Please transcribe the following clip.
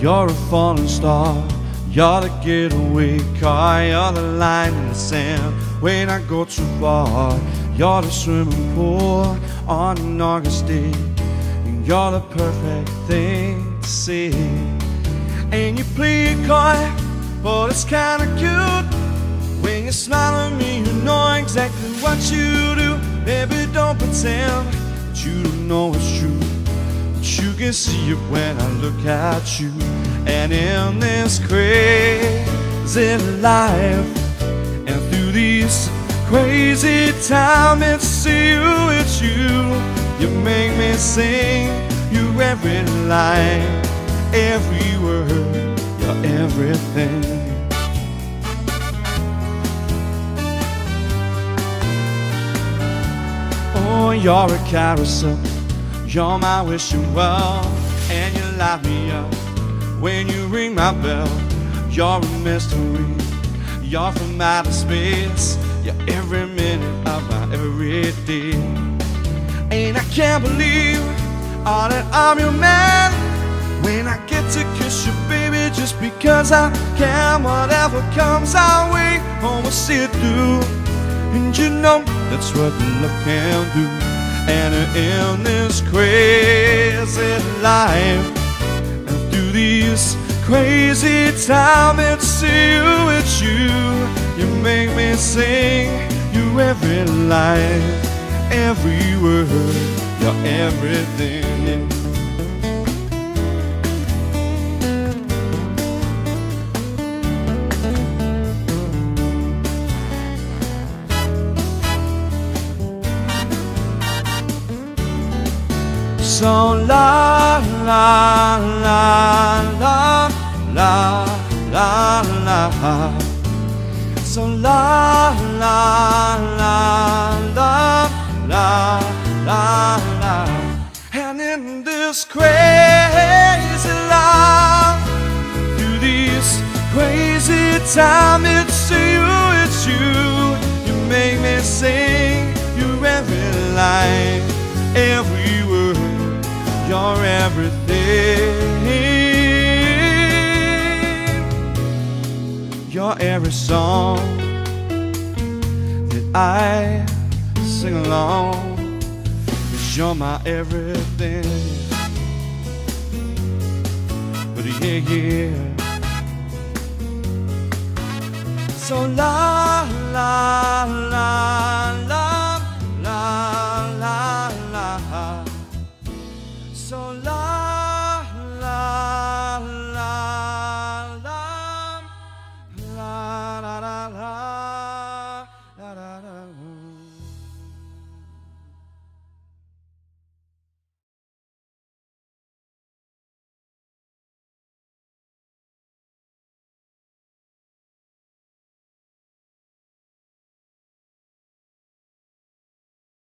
You're a falling star. You're the getaway car. You're the line in the sand when I go too far. You're the swimming pool on an August day. And you're the perfect thing to see. And you play coy, but it's kinda cute. When you smile at me, you know exactly what you do. Baby, don't pretend that you don't know it's true. You can see it when I look at you. And in this crazy life, and through these crazy times, it's you, it's you. You make me sing you every line, every word, you're everything. Oh, you're a carousel. You're my wishing well, and you light me up when you ring my bell. You're a mystery. You're from outer space. You're every minute of my every day. And I can't believe all that I'm your man. When I get to kiss you, baby, just because I can, whatever comes our way, we'll see it through. And you know that's what love can do. And in this crazy life, and through these crazy times, it's you, it's you. You make me sing you every line, every word, you're everything. So la la la la la la la So la la la la la la la And in this crazy life Through these crazy times It's every song that I sing along. Cause you're my everything. But yeah, yeah. So la, la, la, la, la, la, la. So la.